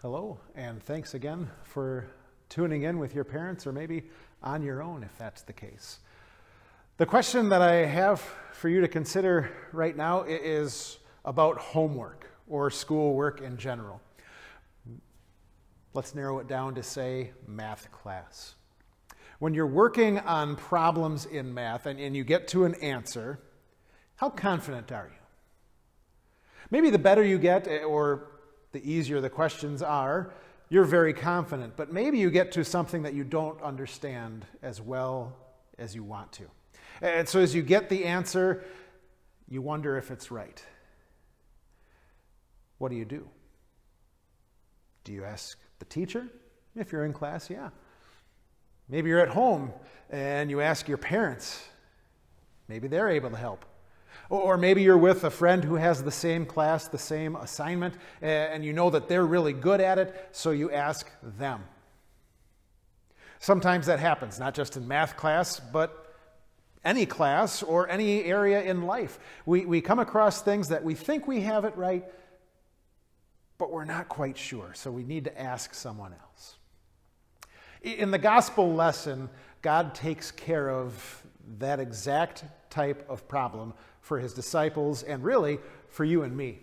Hello, and thanks again for tuning in with your parents or maybe on your own if that's the case. The question that I have for you to consider right now is about homework or schoolwork in general. Let's narrow it down to say math class. When you're working on problems in math and, and you get to an answer, how confident are you? Maybe the better you get, eh, or the easier the questions are, you're very confident. But maybe you get to something that you don't understand as well as you want to. And so as you get the answer, you wonder if it's right. What do you do? Do you ask the teacher? If you're in class, yeah. Maybe you're at home and you ask your parents. Maybe they're able to help. Or maybe you're with a friend who has the same class, the same assignment, and you know that they're really good at it, so you ask them. Sometimes that happens, not just in math class, but any class or any area in life. We, we come across things that we think we have it right, but we're not quite sure, so we need to ask someone else. In the gospel lesson, God takes care of that exact type of problem for his disciples and really for you and me.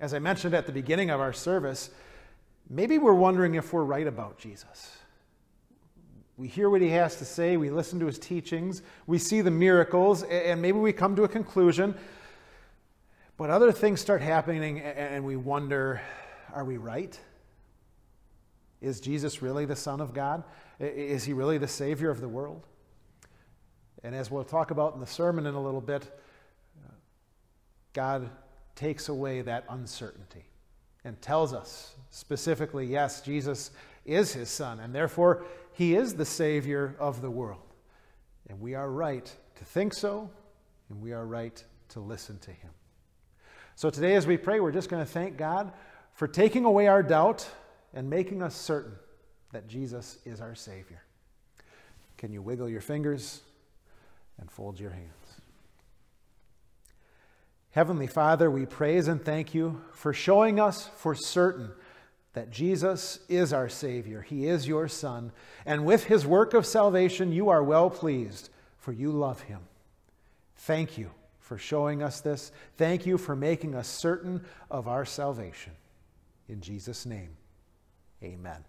As I mentioned at the beginning of our service, maybe we're wondering if we're right about Jesus. We hear what he has to say, we listen to his teachings, we see the miracles, and maybe we come to a conclusion. But other things start happening, and we wonder are we right? Is Jesus really the Son of God? Is he really the Savior of the world? And as we'll talk about in the sermon in a little bit, God takes away that uncertainty and tells us specifically yes, Jesus is his Son, and therefore he is the Savior of the world. And we are right to think so, and we are right to listen to him. So today, as we pray, we're just going to thank God for taking away our doubt and making us certain that Jesus is our Savior. Can you wiggle your fingers fold your hands? Heavenly Father, we praise and thank you for showing us for certain that Jesus is our Savior. He is your Son. And with his work of salvation, you are well pleased, for you love him. Thank you for showing us this. Thank you for making us certain of our salvation. In Jesus' name, amen.